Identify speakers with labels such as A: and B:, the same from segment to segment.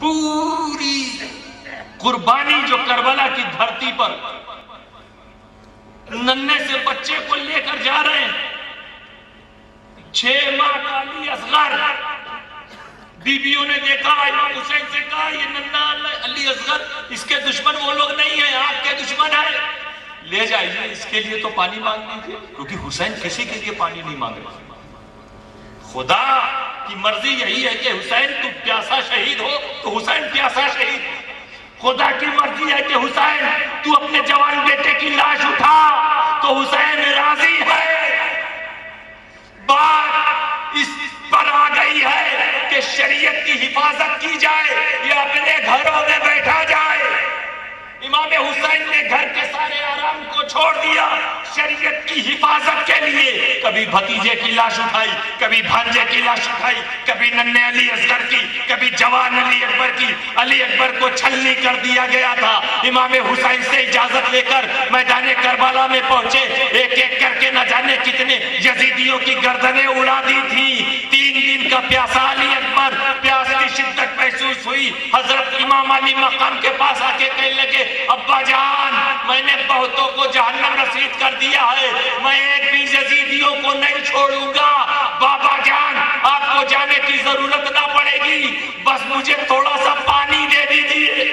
A: पूरी कुर्बानी जो करबला की धरती पर नन्हे से बच्चे को लेकर जा रहे हैं। छह माह का अली असगर। बीबियों ने देखा, इमाम हुसैन से कहा, ये नन्ना अली असगर, इसके दुश्मन वो लोग नहीं है, आपके दुश्मन है। ले जाइए, इसके लिए तो पानी मांग लीजिए, क्योंकि हुसैन किसी के लिए पानी नहीं मांग रहे। खुदा की मर्ज़ी यही है कि हुसैन तू प्यासा शहीद हो तो हुसैन प्यासा शहीद खुदा की मर्ज़ी है कि हुसैन, तू अपने जवान बेटे की लाश उठा तो हुसैन राज़ी है। बात इस पर आ गई है कि शरीयत की हिफाजत की जाए या अपने घरों में बैठा जाए। इमाम हुसैन ने घर के सारे आराम को छोड़ दिया शरीयत की हिफाजत के लिए कभी भतीजे की लाश उठाई, कभी भांजे की लाश उठाई, कभी नन्हे अली असगर की, कभी जवान अली अकबर की। अली अकबर को छलनी कर दिया गया था। इमाम हुसैन से इजाज़त लेकर मैदान करबाला में पहुँचे। एक एक करके न जाने कितने यजीदियों की गर्दनें उड़ा दी का प्यासा अली अकबर, प्यास की शिद्दत महसूस हुई। हज़रत इमाम अली मकाम के पास आके कहने लगे, अब्बा जान, मैंने बहुतों को जहन्नम रसीद कर दिया है। मैं एक भी यजीदियों को नहीं छोड़ूँगा। बाबा जान, आपको जाने की ज़रूरत ना पड़ेगी। बस मुझे थोड़ा सा पानी दे दीजिए।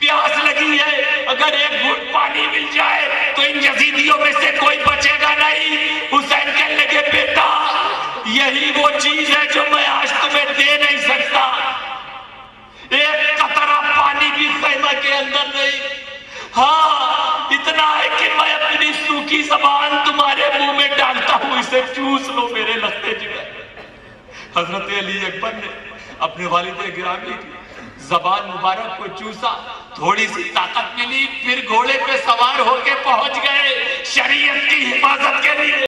A: प्यास लगी है। अगर एक घूट पानी मिल जाए तो इन यजीदियों में से कोई बचेगा नहीं। बेटा यही वो चीज़ है जो मैं आज तुम्हें दे नहीं सकता। एक कतरा पानी भी खैमा के अंदर नहीं। हाँ इतना है कि मैं अपनी सूखी जबान तुम्हारे मुँह में डालता हूँ, इसे चूस लो मेरे लगते जिगर हज़रत अली अकबर ने अपने वालिद गिरामी की जबान मुबारक को चूसा, थोड़ी सी ताकत मिली, फिर घोड़े पे सवार होके पहुँच गए, शरीयत की हिफाजत के लिए।